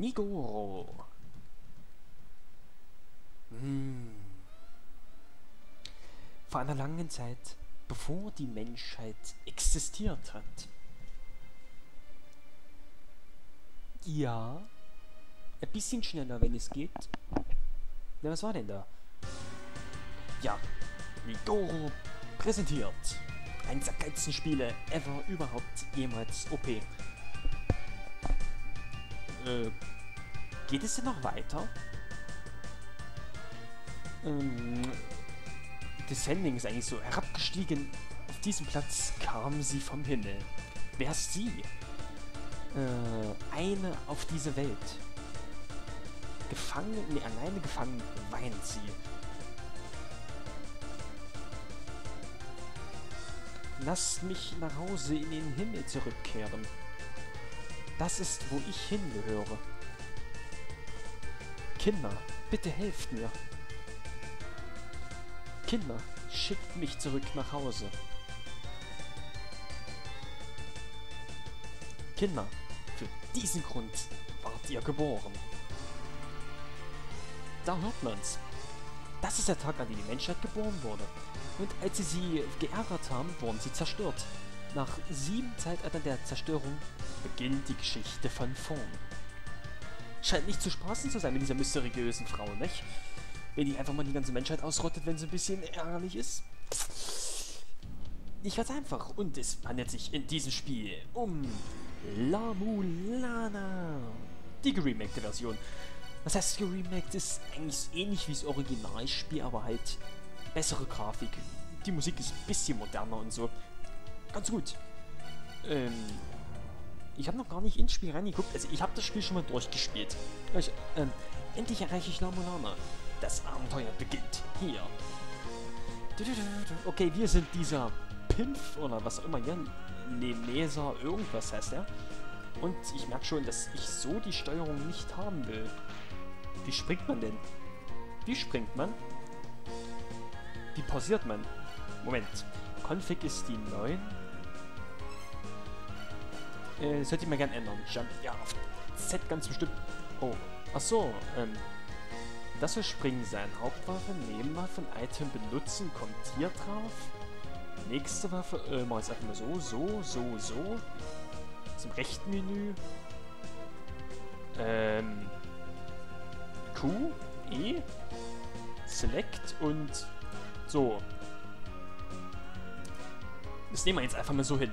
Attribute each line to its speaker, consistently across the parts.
Speaker 1: Nigoro. Hm. Vor einer langen Zeit, bevor die Menschheit existiert hat. Ja. Ein bisschen schneller, wenn es geht. Na, was war denn da? Ja, Nigoro präsentiert. Eins der geilsten Spiele ever überhaupt jemals OP. Äh, geht es denn noch weiter? Ähm, Descending ist eigentlich so herabgestiegen. Auf diesem Platz kam sie vom Himmel. Wer ist sie? Äh, eine auf diese Welt. Gefangen, nee, alleine gefangen weint sie. Lasst mich nach Hause in den Himmel zurückkehren. Das ist, wo ich hingehöre. Kinder, bitte helft mir. Kinder, schickt mich zurück nach Hause. Kinder, für diesen Grund wart ihr geboren. Da hört man's. Das ist der Tag, an dem die Menschheit geboren wurde. Und als sie sie geärgert haben, wurden sie zerstört. Nach sieben Zeitaltern der Zerstörung beginnt die Geschichte von vorn. Scheint nicht zu spaßen zu sein mit dieser mysteriösen Frau, nicht? Wenn die einfach mal die ganze Menschheit ausrottet, wenn sie ein bisschen ärgerlich ist. Nicht ganz einfach. Und es handelt sich in diesem Spiel um La Mulana. Die geremakte Version. Was heißt geremaked? Ist eigentlich ähnlich wie das Originalspiel, aber halt bessere Grafik. Die Musik ist ein bisschen moderner und so. Ganz gut. Ähm, ich habe noch gar nicht ins Spiel reingeguckt. Also ich habe das Spiel schon mal durchgespielt. Ich, ähm, endlich erreiche ich La Mulana. Das Abenteuer beginnt hier. Okay, wir sind dieser Pimpf oder was auch immer hier. Nemesa irgendwas heißt er. Und ich merke schon, dass ich so die Steuerung nicht haben will. Wie springt man denn? Wie springt man? Wie pausiert man? Moment. Config ist die 9. Äh, sollte ich mal gerne ändern. Jump, ja, auf Z ganz bestimmt. Oh. Ach so, ähm. Das soll Springen sein. Hauptwaffe, Nebenwaffe, Item benutzen, kommt hier drauf. Nächste Waffe, äh, mach jetzt einfach mal so, so, so, so. Zum rechten Menü. Ähm. Q, E, Select und so. Das nehmen wir jetzt einfach mal so hin.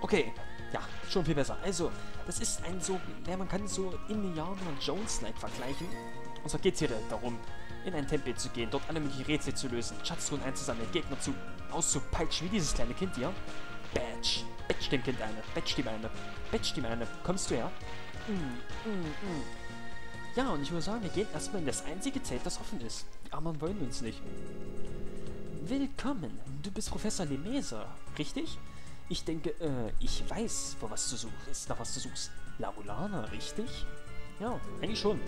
Speaker 1: Okay, ja, schon viel besser. Also, das ist ein so, ja, man kann so Indiana Jones-like vergleichen. Und so geht es hier darum, in ein Tempel zu gehen, dort alle möglichen Rätsel zu lösen, Schatztruhen einzusammeln, Gegner zu auszupeitschen, wie dieses kleine Kind hier. Batch. Batch dem Kind eine. Batch ihm eine. Batch ihm eine. Kommst du her? Mm, mm, mm. Ja, und ich würde sagen, wir gehen erstmal in das einzige Zelt, das offen ist. Die anderen wollen uns nicht. Willkommen. Du bist Professor Lemesa, richtig? Ich denke, äh, ich weiß, wo was du suchst, nach was du suchst. La Mulana, richtig? Ja, eigentlich schon.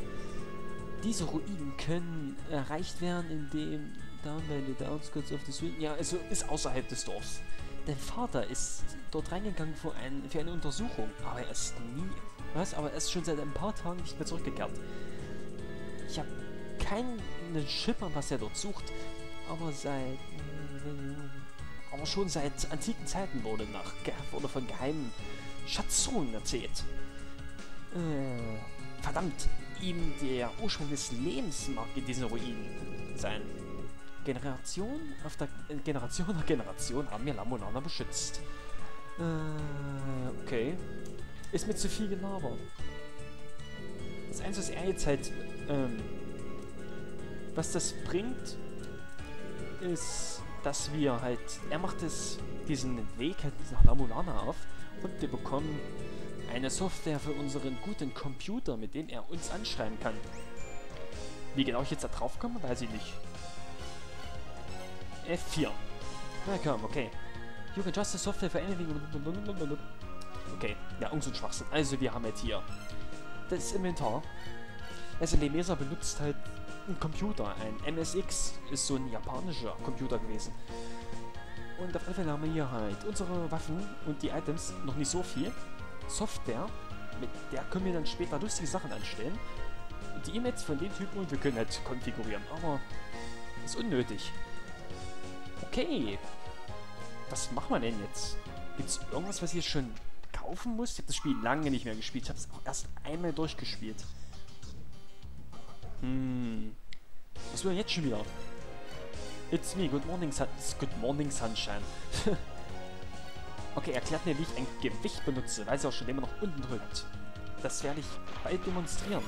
Speaker 1: Diese Ruinen können erreicht werden, indem down by the outskirts of the Süden. Ja, also ist außerhalb des Dorfs. Dein Vater ist dort reingegangen für, ein, für eine Untersuchung, aber er ist nie. Was? Aber er ist schon seit ein paar Tagen nicht mehr zurückgekehrt. Ich habe keinen Schipper, was er dort sucht, aber seit. Aber schon seit antiken Zeiten wurde, nach, wurde von geheimen Schatzzonen erzählt. Äh, verdammt, ihm der Ursprung des Lebens mag in diesen Ruinen sein. Generation auf der äh, Generation nach Generation haben wir Lamonana beschützt. Äh, okay. Ist mir zu viel gelabert. Das Einzige, was er jetzt halt, ähm, was das bringt, ist, dass wir halt, er macht es, diesen Weg halt nach Lamonana auf und wir bekommen eine Software für unseren guten Computer, mit dem er uns anschreiben kann. Wie genau ich jetzt da drauf komme, weiß ich nicht. F4. Na komm, okay. You can just the software for anything. Okay, ja, so ein Schwachsinn. Also, wir haben jetzt hier das Inventar. Also, Lemesa benutzt halt einen Computer. Ein MSX ist so ein japanischer Computer gewesen. Und auf jeden Fall haben wir hier halt unsere Waffen und die Items. Noch nicht so viel. Software. Mit der können wir dann später lustige Sachen anstellen. Und die E-Mails von den Typen und wir können halt konfigurieren. Aber ist unnötig. Okay. Was machen wir denn jetzt? Gibt es irgendwas, was ich jetzt schon kaufen muss? Ich habe das Spiel lange nicht mehr gespielt. Ich habe es auch erst einmal durchgespielt. Hm. Was will jetzt schon wieder? It's me, good morning, sun good morning sunshine. okay, erklärt mir, wie ich ein Gewicht benutze, weil sie auch schon immer noch unten drückt. Das werde ich bald demonstrieren.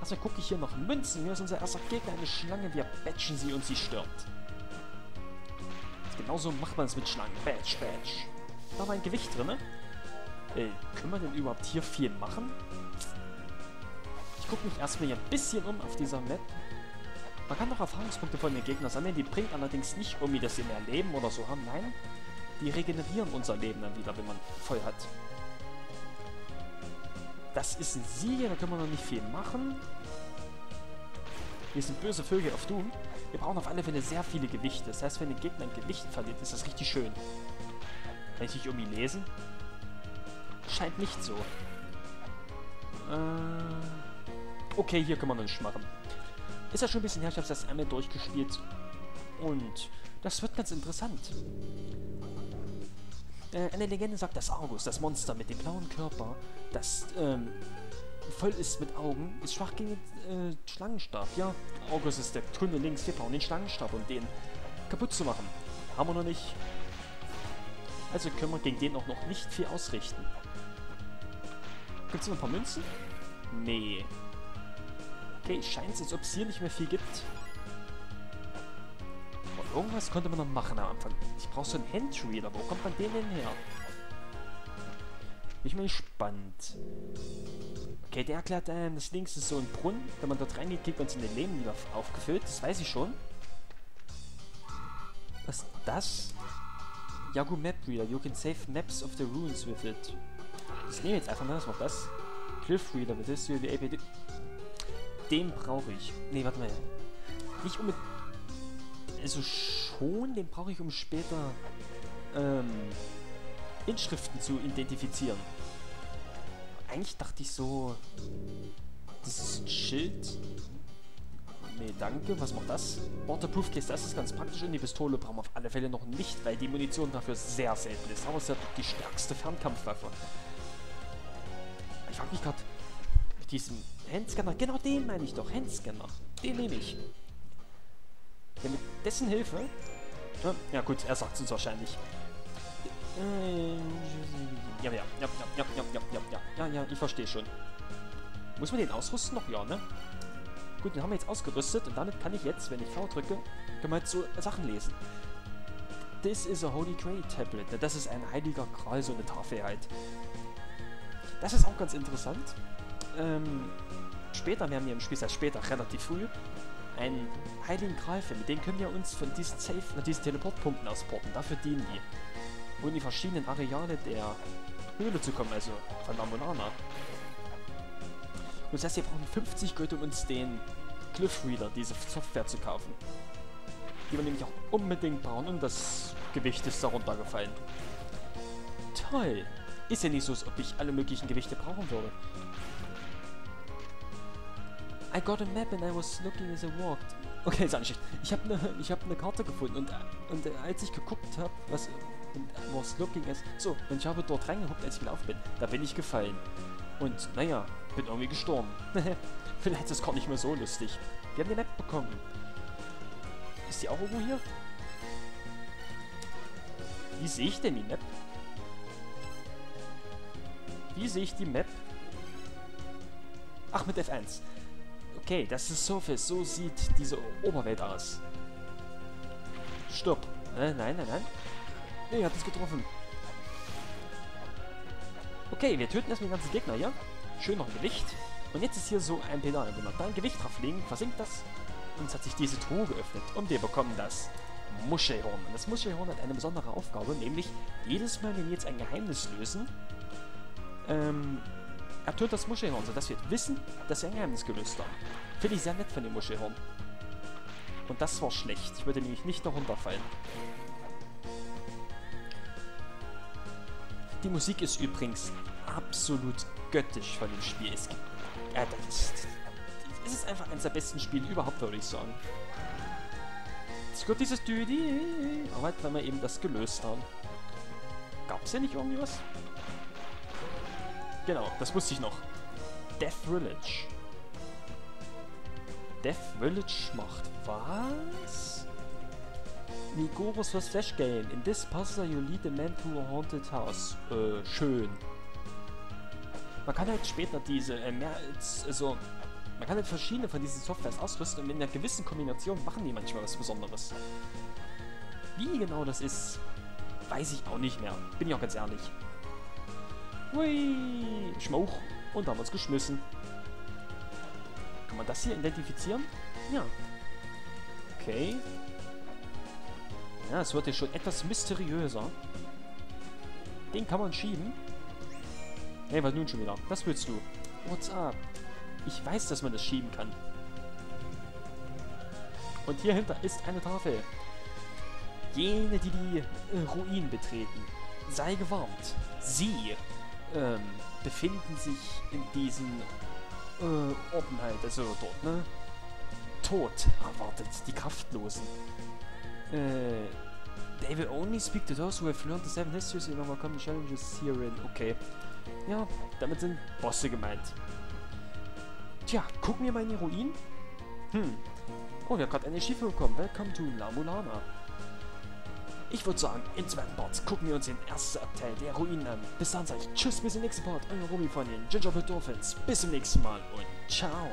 Speaker 1: Also gucke ich hier noch Münzen. Hier ist unser erster Gegner, eine Schlange. Wir batchen sie und sie stirbt. Genauso macht man es mit Schlangen. Batch, batch. Da war ein Gewicht drin, ne? Äh, können wir denn überhaupt hier viel machen? Ich gucke mich erstmal hier ein bisschen um auf dieser Map. Man kann noch Erfahrungspunkte von den Gegnern sammeln, die bringt allerdings nicht irgendwie, dass sie mehr Leben oder so haben. Nein, die regenerieren unser Leben dann wieder, wenn man voll hat. Das ist ein Sieg, da können wir noch nicht viel machen. Wir sind böse Vögel auf Doom. Wir brauchen auf alle Fälle sehr viele Gewichte. Das heißt, wenn ein Gegner ein Gewicht verliert, ist das richtig schön. Kann ich nicht irgendwie lesen? Scheint nicht so. Äh, okay, hier können wir noch nicht machen. Ist ja schon ein bisschen her, ich habe das einmal durchgespielt. Und das wird ganz interessant. Äh, eine Legende sagt, dass Argus, das Monster mit dem blauen Körper, das ähm, voll ist mit Augen, ist schwach gegen den äh, Schlangenstab. Ja, Argus ist der Tunnel links. Wir brauchen den Schlangenstab, um den kaputt zu machen. Haben wir noch nicht. Also können wir gegen den auch noch nicht viel ausrichten. Gibt es noch ein paar Münzen? Nee. Okay, scheint es, als ob es hier nicht mehr viel gibt. Und irgendwas konnte man noch machen am Anfang. Ich brauche so einen Handreader. Wo kommt man den denn her? Bin ich mal gespannt. Okay, der erklärt einem, das links ist so ein Brunnen. Wenn man dort reingeht, kriegt man seine Leben wieder aufgefüllt. Das weiß ich schon. Was ist das? Yahoo Map Reader. You can save maps of the ruins with it. Das nehme ich jetzt einfach mal. Was macht das? Cliff Reader with this. You'll be able to den brauche ich. Ne, warte mal. Nicht um... Also schon, den brauche ich, um später ähm, Inschriften zu identifizieren. Eigentlich dachte ich so... Das ist ein Schild. Nee, danke. Was macht das? Waterproof Case, das ist ganz praktisch. Und die Pistole brauchen wir auf alle Fälle noch nicht, weil die Munition dafür sehr selten ist. Aber es ist ja die stärkste Fernkampfwaffe. Ich frage mich gerade, mit diesem Handscanner, genau den meine ich doch. Handscanner. Den nehme ich. Ja, mit dessen Hilfe... Ja, gut, er sagt es uns wahrscheinlich. Ja, ja, ja, ja, ja, ja, ja, ja, ja, ja, ich verstehe schon. Muss man den ausrüsten noch? Ja, ne? Gut, den haben wir jetzt ausgerüstet und damit kann ich jetzt, wenn ich V drücke, jetzt so Sachen lesen. This is a Holy Grail Tablet. Das ist ein heiliger Gral, so eine Tafel halt. Das ist auch ganz interessant. Ähm, später, wir haben hier im Spiel, das später, relativ früh, einen heiligen Gral Mit dem können wir uns von diesen Safe, diesen Teleportpunkten ausporten. Dafür dienen die. Um in die verschiedenen Areale der Höhle zu kommen, also von Ramonana. Und das heißt, wir brauchen 50 Gold, um uns den Cliff Reader, diese Software zu kaufen. Die wir nämlich auch unbedingt brauchen und das Gewicht ist darunter gefallen. Toll! Ist ja nicht so, als ob ich alle möglichen Gewichte brauchen würde. I got a map and I was looking as I walked. Okay, ist nicht Ich habe eine hab ne Karte gefunden und, und äh, als ich geguckt habe, was und was looking as... So, und ich habe dort reingeguckt, als ich gelaufen bin. Da bin ich gefallen. Und naja, bin irgendwie gestorben. Vielleicht ist das gar nicht mehr so lustig. Wir haben die Map bekommen. Ist die auch irgendwo hier? Wie sehe ich denn die Map? Wie sehe ich die Map? Ach, mit F1. Okay, das ist Surface. So sieht diese Oberwelt aus. Stopp. Äh, nein, nein, nein. Nee, hat es getroffen. Okay, wir töten erstmal den ganzen Gegner hier. Schön noch ein Gewicht. Und jetzt ist hier so ein Pedal. Wenn wir da ein Gewicht drauf legen, versinkt das. Und es hat sich diese Truhe geöffnet. Und wir bekommen das Muschelhorn. Und das Muschelhorn hat eine besondere Aufgabe, nämlich jedes Mal, wenn wir jetzt ein Geheimnis lösen, ähm, er tötet das Muschelhorn, sodass wir wissen, dass wir ein Geheimnis gelöst haben. Finde ich sehr nett von dem Muschelhorn. Und das war schlecht. Ich würde nämlich nicht noch runterfallen. Die Musik ist übrigens absolut göttisch von dem Spiel. Es gibt... Ja, das, es ist einfach eines der besten Spiele überhaupt, würde ich sagen. Es gibt dieses Düdi, aber halt, weil wir eben das gelöst haben. Gab es ja nicht irgendwie was? Genau, das wusste ich noch. Death Village. Death Village macht was? Nigorus vs. Flash Game. In this puzzle you lead a man to a haunted house. Äh, schön. Man kann halt später diese, äh, mehr als, also, man kann halt verschiedene von diesen Softwares ausrüsten und in einer gewissen Kombination machen die manchmal was Besonderes. Wie genau das ist, weiß ich auch nicht mehr. Bin ich auch ganz ehrlich. Hui, Schmauch. Und haben uns geschmissen. Kann man das hier identifizieren? Ja. Okay. Ja, es wird hier schon etwas mysteriöser. Den kann man schieben. Hey, was nun schon wieder? Was willst du? What's up? Ich weiß, dass man das schieben kann. Und hier hinter ist eine Tafel. Jene, die die äh, Ruinen betreten, sei gewarnt. Sie ähm, befinden sich in diesen äh, Orten also dort, ne? Tod erwartet die Kraftlosen. Äh, they will only speak to those who have learned the seven histories and overcome the challenges herein. Okay. Ja, damit sind Bosse gemeint. Tja, gucken wir mal in die Ruinen. Hm. Oh, wir haben gerade eine Schiffe bekommen. Welcome to La Mulana. Ich würde sagen, im zweiten Part gucken wir uns den ersten Abteil der Ruinen an. Bis dann sage ich Tschüss, bis zum nächsten Part. Euer Romy von den Gingerbread Dolphins. Bis zum nächsten Mal und ciao.